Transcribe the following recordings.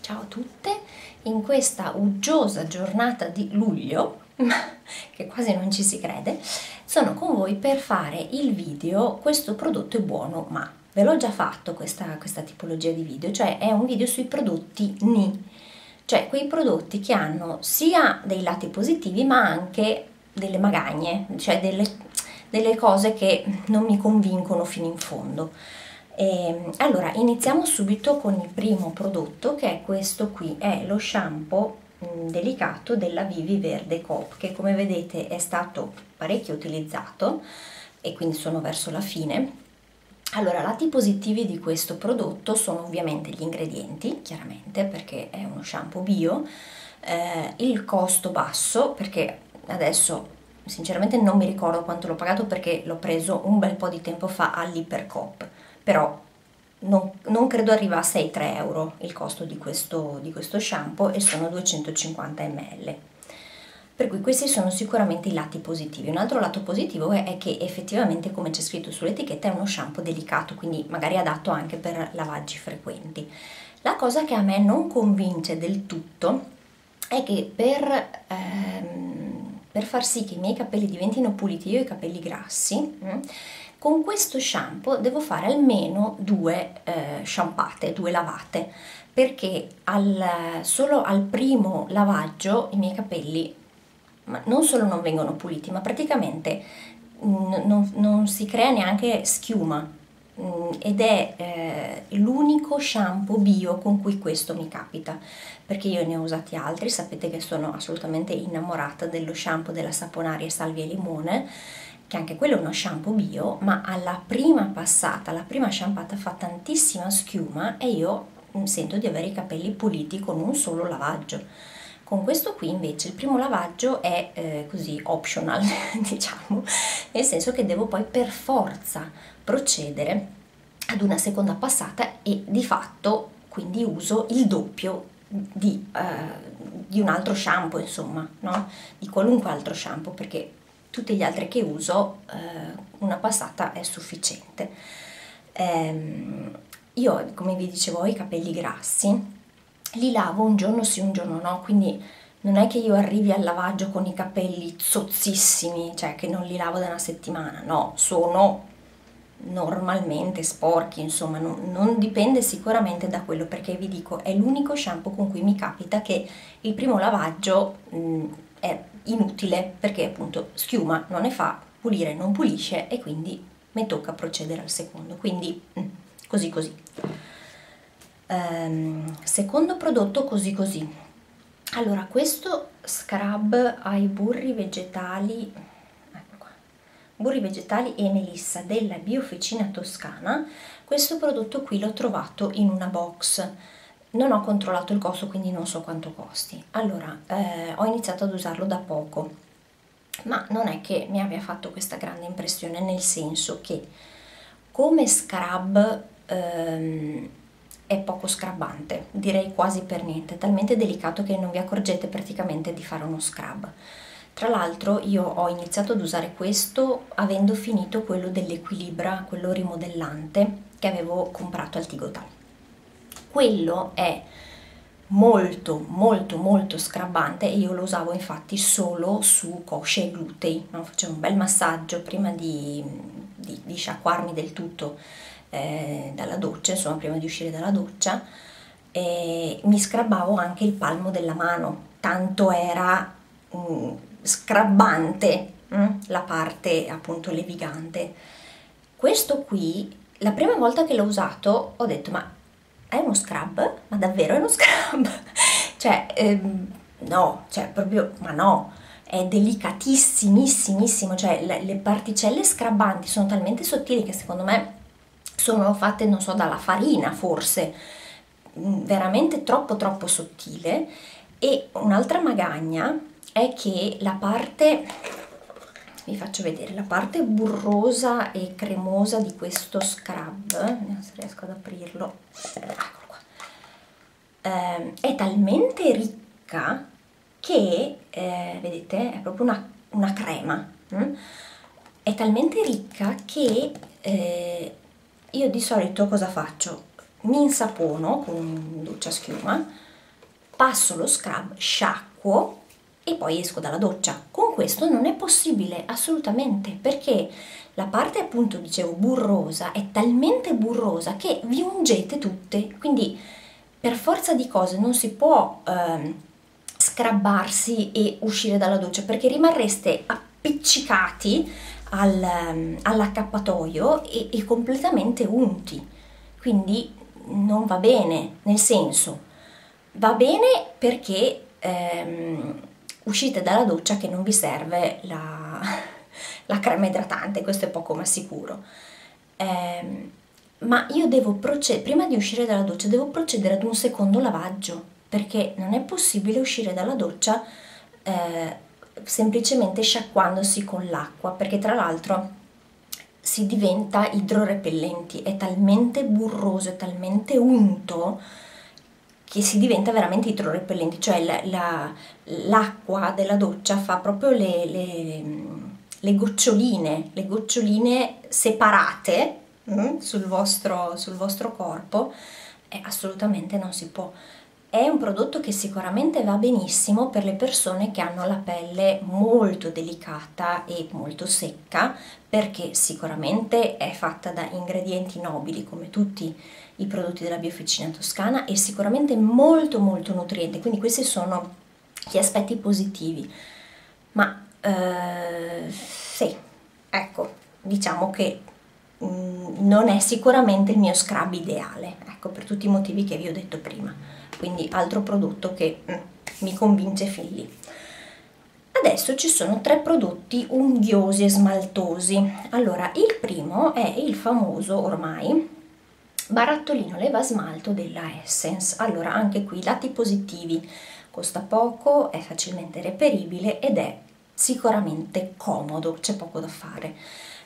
Ciao a tutte, in questa uggiosa giornata di luglio, che quasi non ci si crede, sono con voi per fare il video questo prodotto è buono ma ve l'ho già fatto questa, questa tipologia di video, cioè è un video sui prodotti NI, cioè quei prodotti che hanno sia dei lati positivi ma anche delle magagne, cioè delle, delle cose che non mi convincono fino in fondo. E, ehm, allora, iniziamo subito con il primo prodotto che è questo qui, è lo shampoo mm, delicato della Vivi Verde Coop che come vedete è stato parecchio utilizzato e quindi sono verso la fine. Allora, lati positivi di questo prodotto sono ovviamente gli ingredienti, chiaramente perché è uno shampoo bio, eh, il costo basso perché adesso sinceramente non mi ricordo quanto l'ho pagato perché l'ho preso un bel po' di tempo fa all'Ipercoop però non, non, credo arrivasse ai 3 euro il costo di questo, di questo shampoo e sono 250 ml. Per cui questi sono sicuramente i lati positivi. Un altro lato positivo è, è che effettivamente, come c'è scritto sull'etichetta, è uno shampoo delicato, quindi magari adatto anche per lavaggi frequenti. La cosa che a me non convince del tutto è che per, ehm, per far sì che i miei capelli diventino puliti, io ho i capelli grassi, mh, mm, con questo shampoo devo fare almeno due eh, shampate, due lavate, perché al, solo al primo lavaggio i miei capelli non solo non vengono puliti, ma praticamente non, non si crea neanche schiuma ed è eh, l'unico shampoo bio con cui questo mi capita perché io ne ho usati altri sapete che sono assolutamente innamorata dello shampoo della saponaria salvia e limone che anche quello è uno shampoo bio, ma alla prima passata, alla prima shampata fa tantissima schiuma e io mm, sento di avere i capelli puliti con un solo lavaggio. Con questo qui invece il primo lavaggio è eh, così optional, diciamo, nel senso che devo poi per forza procedere ad una seconda passata e di fatto quindi uso il doppio di, uh, di un altro shampoo, insomma, no? di qualunque altro shampoo, perché tutti gli altri che uso eh, una passata è sufficiente. Eh, io, come vi dicevo, ho i capelli grassi, li lavo un giorno sì, un giorno no, quindi non è che io arrivi al lavaggio con i capelli zozzissimi, cioè che non li lavo da una settimana, no, sono normalmente sporchi, insomma, non, non, dipende sicuramente da quello perché vi dico è l'unico shampoo con cui mi capita che il primo lavaggio mh, è inutile perché appunto schiuma non ne fa, pulire non pulisce e quindi mi tocca procedere al secondo, quindi mm, così così. Um, secondo prodotto così così. Allora, questo scrub ai burri vegetali, burri vegetali e melissa della Biofficina Toscana, questo prodotto qui l'ho trovato in una box. Non ho controllato il costo quindi non so quanto costi. Allora eh, ho iniziato ad usarlo da poco ma non è che mi abbia fatto questa grande impressione nel senso che come scrub ehm, è poco scrubbante direi quasi per niente talmente delicato che non vi accorgete praticamente di fare uno scrub tra l'altro io ho iniziato ad usare questo avendo finito quello dell'Equilibra, quello rimodellante che avevo comprato al Tigotal quello è molto molto molto scrabbante e io lo usavo infatti solo su cosce e glutei no? facevo un bel massaggio prima di, di, di sciacquarmi del tutto eh, dalla doccia insomma prima di uscire dalla doccia e mi scrabbavo anche il palmo della mano tanto era mm, scrabbante mm, la parte appunto levigante. Questo qui la prima volta che l'ho usato ho detto ma è uno scrub? Ma davvero è uno scrub? cioè, ehm, no, cioè proprio, ma no, è delicatissimissimo, cioè le, le particelle scrabbanti sono talmente sottili che secondo me sono fatte, non so, dalla farina forse, mm, veramente troppo troppo sottile. E un'altra magagna è che la parte vi faccio vedere la parte burrosa e cremosa di questo scrub vediamo se riesco ad aprirlo eccolo qua eh, è talmente ricca che eh, vedete è proprio una, una crema hm? è talmente ricca che eh, io di solito cosa faccio? Mi insapono con un doccia schiuma, passo lo scrub, sciacquo e poi esco dalla doccia. Con questo non è possibile assolutamente perché la parte appunto dicevo burrosa è talmente burrosa che vi ungete tutte, quindi per forza di cose non si può eh, scrabbarsi e uscire dalla doccia perché rimarreste appiccicati al, ehm, all'accappatoio e, e completamente unti. Quindi non va bene, nel senso, va bene perché ehm, uscite dalla doccia che non vi serve la, la crema idratante, questo è poco ma sicuro. Eh, ma io devo procedere, prima di uscire dalla doccia, devo procedere ad un secondo lavaggio, perché non è possibile uscire dalla doccia eh, semplicemente sciacquandosi con l'acqua, perché tra l'altro si diventa idrorepellenti, è talmente burroso, è talmente unto che si diventa veramente idrorepellenti, cioè la, la, l'acqua della doccia fa proprio le, le, le, goccioline, le goccioline separate mm, sul, vostro, sul vostro corpo e assolutamente non si può. È un prodotto che sicuramente va benissimo per le persone che hanno la pelle molto delicata e molto secca perché sicuramente è fatta da ingredienti nobili come tutti i prodotti della Biofficina Toscana e sicuramente molto molto nutriente, quindi questi sono gli aspetti positivi. Ma eh, sì, ecco, diciamo che mh, mm, non è sicuramente il mio scrub ideale, ecco, per tutti i motivi che vi ho detto prima quindi altro prodotto che mm, mi convince fin lì. Adesso ci sono tre prodotti unghiosi e smaltosi. Allora, il primo è il famoso ormai barattolino leva smalto della Essence. Allora, anche qui lati positivi, costa poco, è facilmente reperibile ed è sicuramente comodo, c'è poco da fare.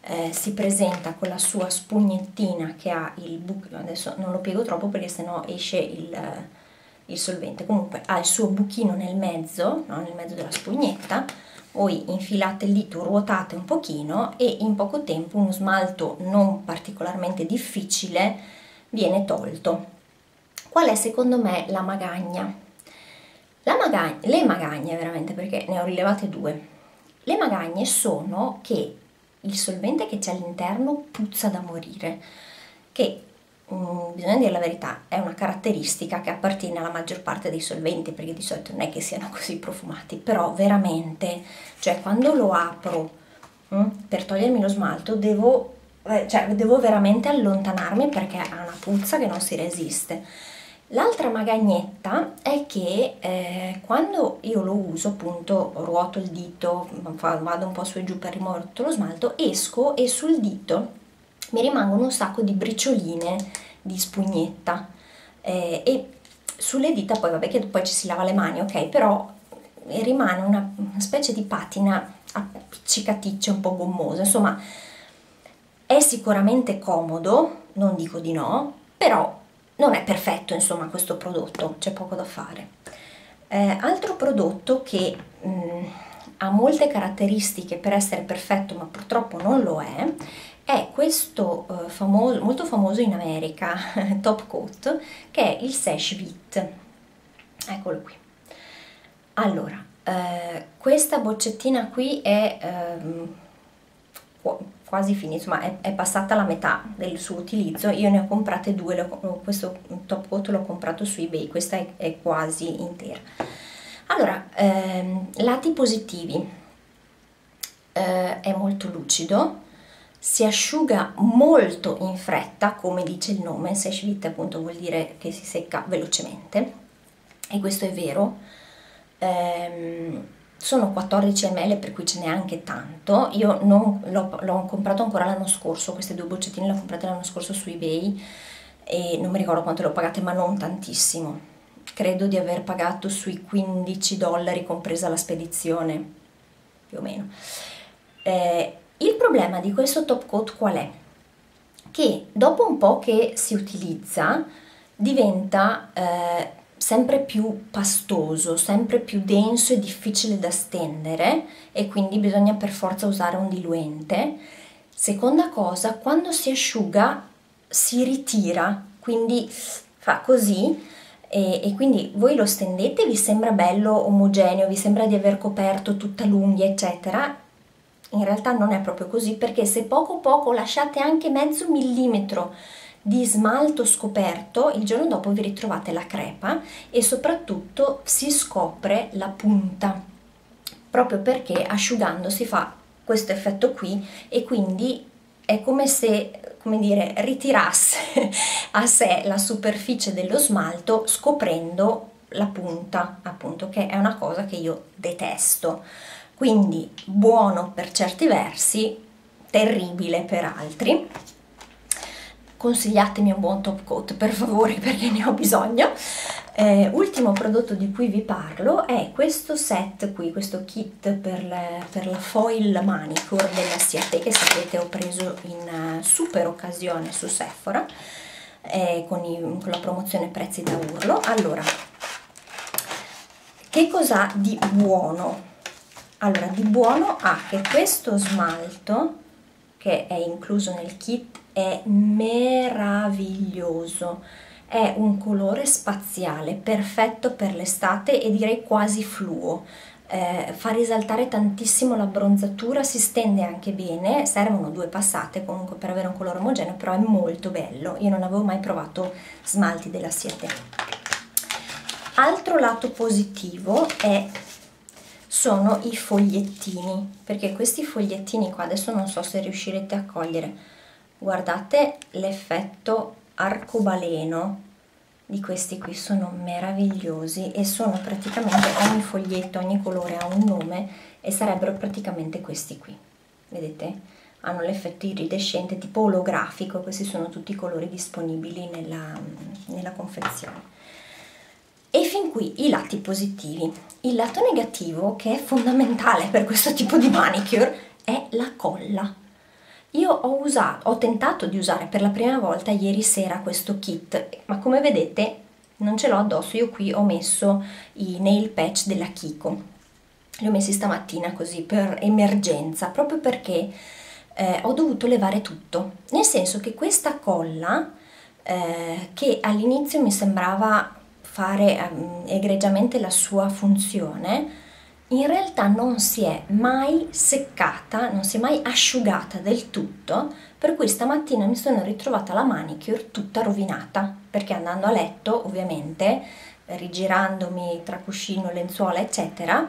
Eh, si presenta con la sua spugnettina che ha il buco, adesso non lo piego troppo perché sennò esce il il solvente comunque ha il suo buchino nel mezzo no? nel mezzo della spugnetta voi infilate il dito ruotate un pochino e in poco tempo uno smalto non particolarmente difficile viene tolto qual è secondo me la magagna? La magagna le magagne veramente perché ne ho rilevate due le magagne sono che il solvente che c'è all'interno puzza da morire che Mm, bisogna dire la verità, è una caratteristica che appartiene alla maggior parte dei solventi, perché di solito non è che siano così profumati, però veramente, cioè quando lo apro mh, mm, per togliermi lo smalto, devo, cioè, devo veramente allontanarmi perché ha una puzza che non si resiste. L'altra magagnetta è che eh, quando io lo uso, appunto, ruoto il dito, vado un po' su e giù per rimuovere tutto lo smalto, esco e sul dito mi rimangono un sacco di bricioline di spugnetta eh, e sulle dita poi vabbè che poi ci si lava le mani ok però rimane una, una specie di patina appiccicaticcia un po' gommosa insomma è sicuramente comodo non dico di no però non è perfetto insomma questo prodotto c'è poco da fare. Eh, altro prodotto che mh, mm, ha molte caratteristiche per essere perfetto ma purtroppo non lo è è questo uh, famoso, molto famoso in America top coat che è il Sash Vit eccolo qui. Allora eh, questa boccettina qui è ehm, quasi finita insomma è, è, passata la metà del suo utilizzo io ne ho comprate due ho, questo top coat l'ho comprato su ebay questa è, è quasi intera allora ehm, lati positivi eh, è molto lucido si asciuga molto in fretta, come dice il nome, seshvit appunto vuol dire che si secca velocemente, e questo è vero. Ehm, sono 14 ml per cui ce n'è anche tanto, io l'ho comprato ancora l'anno scorso, queste due boccettine le ho comprate l'anno scorso su ebay e non mi ricordo quanto le ho pagate ma non tantissimo, credo di aver pagato sui 15 dollari compresa la spedizione, più o meno. Eh, il problema di questo top coat qual è? Che dopo un po' che si utilizza diventa eh, sempre più pastoso, sempre più denso e difficile da stendere e quindi bisogna per forza usare un diluente. Seconda cosa, quando si asciuga si ritira, quindi fa così e, e, quindi voi lo stendete, vi sembra bello omogeneo, vi sembra di aver coperto tutta l'unghia, eccetera. In realtà non è proprio così perché se poco poco lasciate anche mezzo millimetro di smalto scoperto, il giorno dopo vi ritrovate la crepa e soprattutto si scopre la punta, proprio perché asciugando si fa questo effetto qui e quindi è come se, come dire, ritirasse a sé la superficie dello smalto scoprendo la punta, appunto, che è una cosa che io detesto. Quindi buono per certi versi, terribile per altri consigliatemi un buon top coat per favore perché ne ho bisogno. Eh, ultimo prodotto di cui vi parlo è questo set qui, questo kit per, le, per la foil manicure della Siate che sapete ho preso in uh, super occasione su Sephora eh, con, i, con la promozione prezzi da urlo. Allora, che cosa di buono? Allora, di buono ha che questo smalto che è incluso nel kit è meraviglioso. È un colore spaziale, perfetto per l'estate e direi quasi fluo. Eh, fa risaltare tantissimo la bronzatura, si stende anche bene, servono due passate comunque per avere un colore omogeneo, però è molto bello. Io non avevo mai provato smalti della Siete. Altro lato positivo è sono i fogliettini, perché questi fogliettini qua, adesso non so se riuscirete a cogliere, guardate l'effetto arcobaleno di questi qui sono meravigliosi e sono praticamente ogni foglietto, ogni colore ha un nome e sarebbero praticamente questi qui. Vedete? hanno l'effetto iridescente tipo olografico questi sono tutti i colori disponibili nella, nella confezione. E fin qui i lati positivi. Il lato negativo che è fondamentale per questo tipo di manicure è la colla io ho, usato, ho tentato di usare per la prima volta ieri sera questo kit, ma come vedete non ce l'ho addosso, io qui ho messo i nail patch della Kiko, li ho messi stamattina così per emergenza, proprio perché eh, ho dovuto levare tutto, nel senso che questa colla eh, che all'inizio mi sembrava fare eh, egregiamente la sua funzione, in realtà non si è mai seccata, non si è mai asciugata del tutto, per cui stamattina mi sono ritrovata la manicure tutta rovinata, perché andando a letto, ovviamente, rigirandomi tra cuscino, lenzuola, eccetera,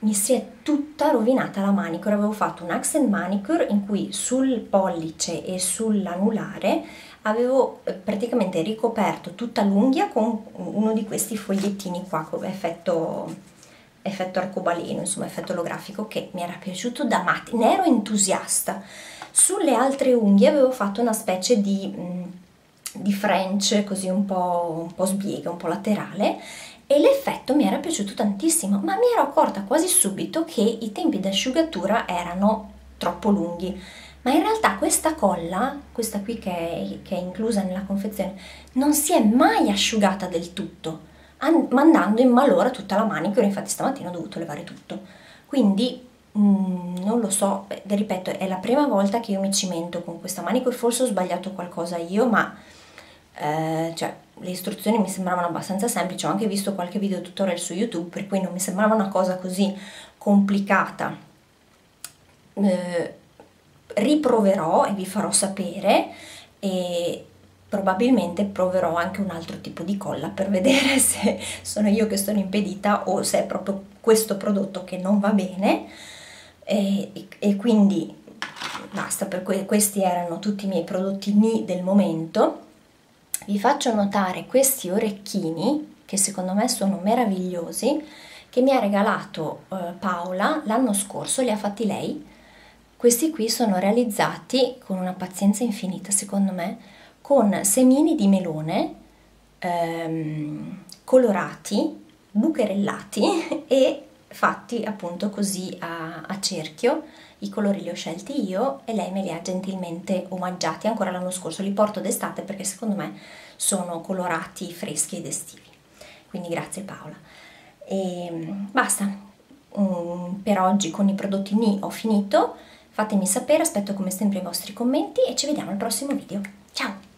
mi si è tutta rovinata la manicure. Avevo fatto un accent manicure in cui sul pollice e sull'anulare avevo eh, praticamente ricoperto tutta l'unghia con uno di questi fogliettini qua come effetto effetto arcobaleno, insomma effetto olografico che mi era piaciuto da matti, ne ero entusiasta. Sulle altre unghie avevo fatto una specie di, mm, di French così un po', un po' sbiega, un po' laterale e l'effetto mi era piaciuto tantissimo, ma mi ero accorta quasi subito che i tempi d'asciugatura erano troppo lunghi. Ma in realtà questa colla, questa qui che è, che è inclusa nella confezione, non si è mai asciugata del tutto mandando in malora tutta la manicure, infatti stamattina ho dovuto levare tutto. Quindi mm, non lo so, beh, ripeto, è la prima volta che io mi cimento con questa manicure, forse ho sbagliato qualcosa io, ma eh, cioè, le istruzioni mi sembravano abbastanza semplici, ho anche visto qualche video tutorial su YouTube, per cui non mi sembrava una cosa così complicata. Eh, riproverò e vi farò sapere e probabilmente proverò anche un altro tipo di colla per vedere se sono io che sono impedita o se è proprio questo prodotto che non va bene. E, e quindi basta per que questi erano tutti i miei prodotti ni del momento. Vi faccio notare questi orecchini che secondo me sono meravigliosi che mi ha regalato eh, Paola l'anno scorso li ha fatti lei. Questi qui sono realizzati con una pazienza infinita secondo me con semini di melone ehm, colorati, bucherellati e fatti appunto così a, a, cerchio. I colori li ho scelti io e lei me li ha gentilmente omaggiati ancora l'anno scorso. Li porto d'estate perché secondo me sono colorati freschi ed estivi. Quindi grazie Paola. E basta. Um, per oggi con i prodotti Ni ho finito. Fatemi sapere, aspetto come sempre i vostri commenti e ci vediamo al prossimo video. Ciao!